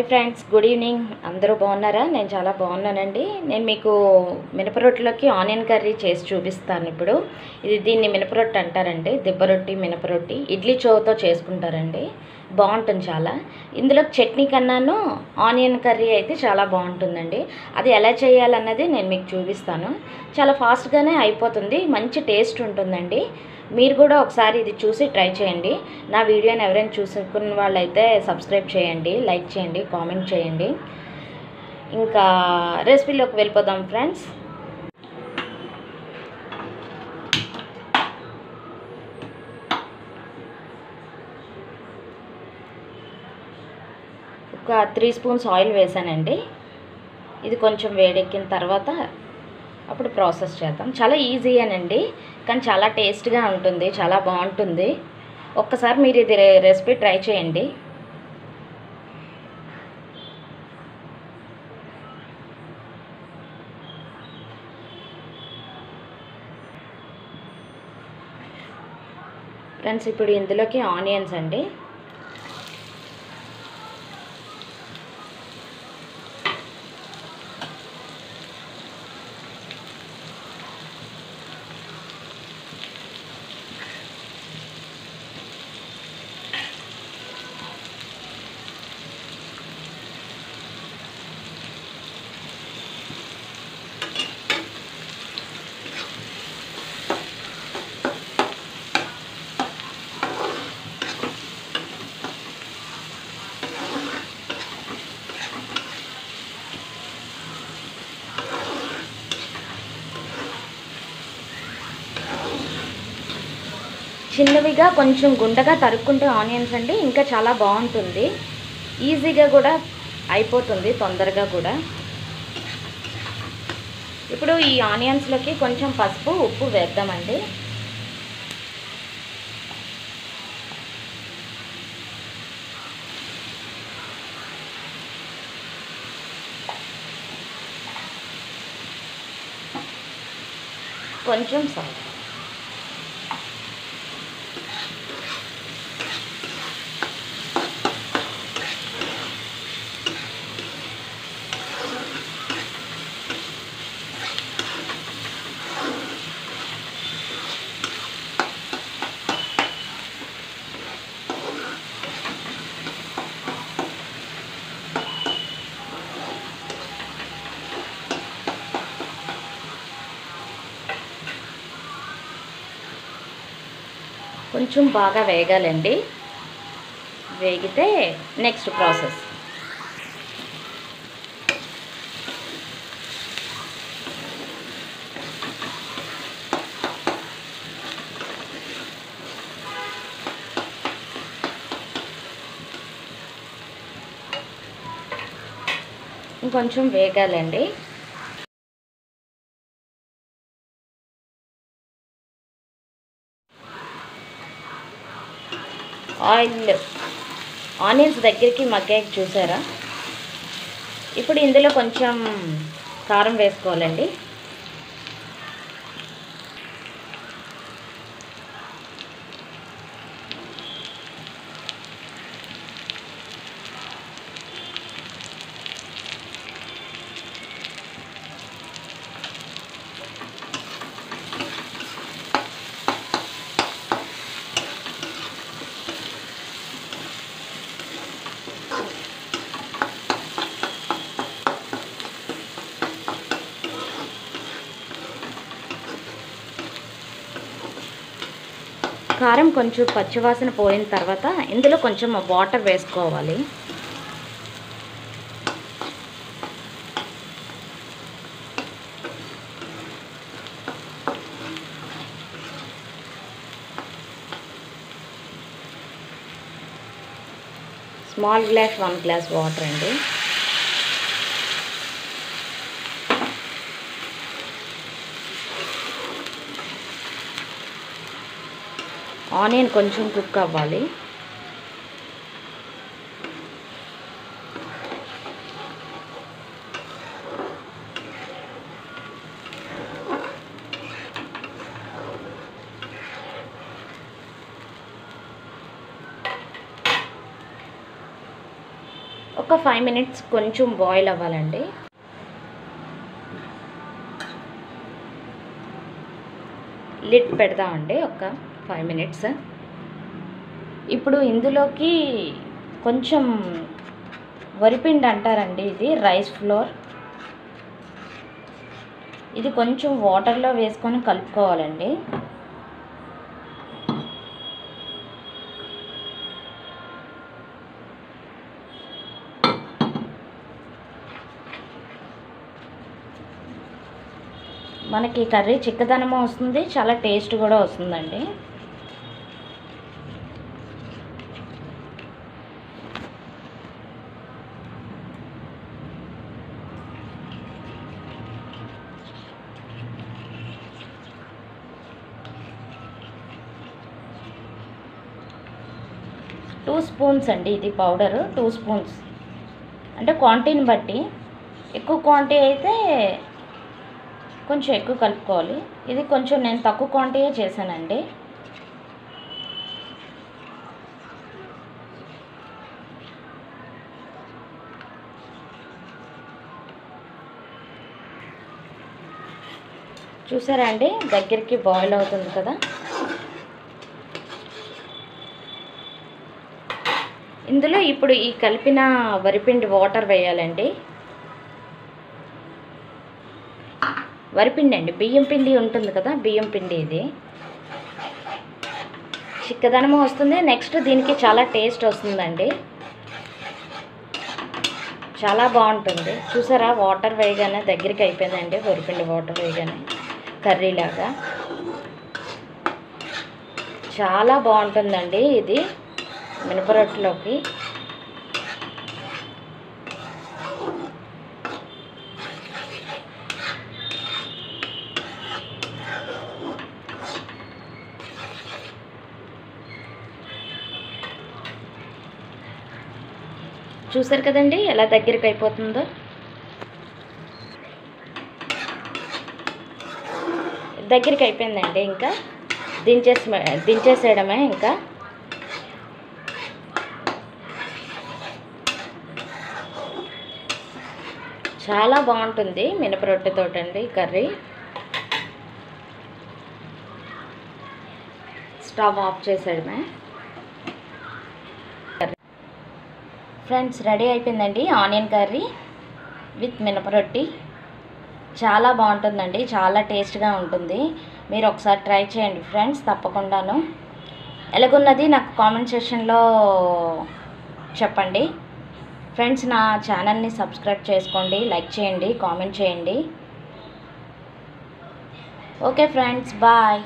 Hi friends good evening. అందరూ బాగున్నారా? నేను చాలా బాగున్నానండి. నేను మీకు మినప రొట్టెలోకి ఆనియన్ కర్రీ చేసి చూపిస్తాను ఇప్పుడు. ఇది దీన్ని మినపరొట్టె అంటారండి. దిబ్బ రొట్టి మినప రొట్టి ఇడ్లీ చోవతో చేసుకుంటారండి. బాగుంటుంది చాలా. ఇందులో చట్నీ కన్నాను ఆనియన్ కర్రీ అయితే చాలా బాగుంటుందండి. అది ఎలా చేయాలన్నది నేను మీకు చూపిస్తాను. చాలా ఫాస్ట్గానే అయిపోతుంది మంచి టేస్ట్ ఉంటుందండి. మీరు కూడా ఒకసారి ఇది చూసి ట్రై చేయండి. నా వీడియోని ఎవరైనా చూసుకున్న వాళ్ళైతే సబ్స్క్రైబ్ చేయండి లైక్ చేయండి కామెంట్ చేయండి. ఇంకా రెసిపీలోకి వెళ్ళిపోదాం ఫ్రెండ్స్. ఒక త్రీ స్పూన్స్ ఆయిల్ వేసానండి. ఇది కొంచెం వేడెక్కిన తర్వాత అప్పుడు ప్రాసెస్ చేద్దాం. చాలా ఈజీ అనండి కానీ చాలా టేస్ట్గా ఉంటుంది చాలా బాగుంటుంది. ఒక్కసారి మీరు ఇది రెసిపీ ట్రై చేయండి. ఫ్రెండ్స్ ఇప్పుడు ఇందులోకి ఆనియన్స్ అండి. చిన్నవిగా కొంచెం గుండగా తరుక్కుంటే ఆనియన్స్ అండి. ఇంకా చాలా బాగుంటుంది. ఈజీగా కూడా అయిపోతుంది తొందరగా కూడా. ఇప్పుడు ఈ ఆనియన్స్లోకి కొంచెం పసుపు ఉప్పు వేద్దామండి. కొంచెం సాల్ట్. కొంచెం బాగా వేగాలండి. వేగితే నెక్స్ట్ ప్రాసెస్ ఇంకొంచెం వేగాలండి. ఆయిల్ ఆనియన్స్ దగ్గరికి మగ్గాక చూసారా? ఇప్పుడు ఇందులో కొంచెం కారం వేసుకోవాలండి. కారం కొంచెం పచ్చివాసన పోయిన తర్వాత ఇందులో కొంచెం వాటర్ వేసుకోవాలి. Small glass one glass water అండి. ఆనియన్ కొంచెం కుక్ అవ్వాలి. ఒక ఫైవ్ మినిట్స్ కొంచెం బాయిల్ అవ్వాలండి. లిడ్ పెడదామండి ఒక ఫైవ్ మినిట్స్ ఇప్పుడు ఇందులోకి కొంచెం వరిపిండి అంటారండి ఇది రైస్ ఫ్లోర్ ఇది కొంచెం వాటర్లో వేసుకొని కలుపుకోవాలండి. మనకి కర్రీ చిక్కదనము వస్తుంది చాలా టేస్ట్ కూడా వస్తుందండి. టూ స్పూన్స్ అండి ఇది పౌడర్ టూ స్పూన్స్. అంటే క్వాంటిటీని బట్టి. ఎక్కువ క్వాంటిటీ అయితే కొంచెం ఎక్కువ కలుపుకోవాలి. ఇది కొంచెం నేను తక్కువ క్వాంటిటీయే చేశానండి. చూసారా అండి? దగ్గరికి బాయిల్ అవుతుంది కదా. ఇందులో ఇప్పుడు ఈ కలిపిన వరిపిండి వాటర్ వేయాలండి. వరిపిండి అండి బియ్యం పిండి ఉంటుంది కదా బియ్యం పిండి ఇది. చిక్కదనము వస్తుంది. నెక్స్ట్ దీనికి చాలా టేస్ట్ వస్తుందండి. చాలా బాగుంటుంది. చూసారా వాటర్ వేయగానే దగ్గరికి అయిపోయిందండి వరిపిండి వాటర్ వేయగానే కర్రీలాగా. చాలా బాగుంటుందండి ఇది. మినపరొట్టులోకి. చూసారు కదండి ఎలా దగ్గరికి అయిపోతుందో? దగ్గరికి అయిపోయిందండి ఇంకా. దించేసి దించేసేయడమే ఇంకా. చాలా బాగుంటుంది మినపరొట్టెతోటండి కర్రీ. స్టవ్ ఆఫ్ చేసేయడమే. ఫ్రెండ్స్ రెడీ అయిపోయిందండి ఆనియన్ కర్రీ విత్ మినపరొట్టి చాలా బాగుంటుందండి చాలా టేస్ట్గా ఉంటుంది. మీరు ఒకసారి ట్రై చేయండి ఫ్రెండ్స్ తప్పకుండాను. ఎలాగున్నది నాకు కామెంట్ సెక్షన్లో చెప్పండి. ఫ్రెండ్స్ నా ఛానల్ని సబ్స్క్రైబ్ చేసుకోండి లైక్ చేయండి కామెంట్ చేయండి. Okay friends bye.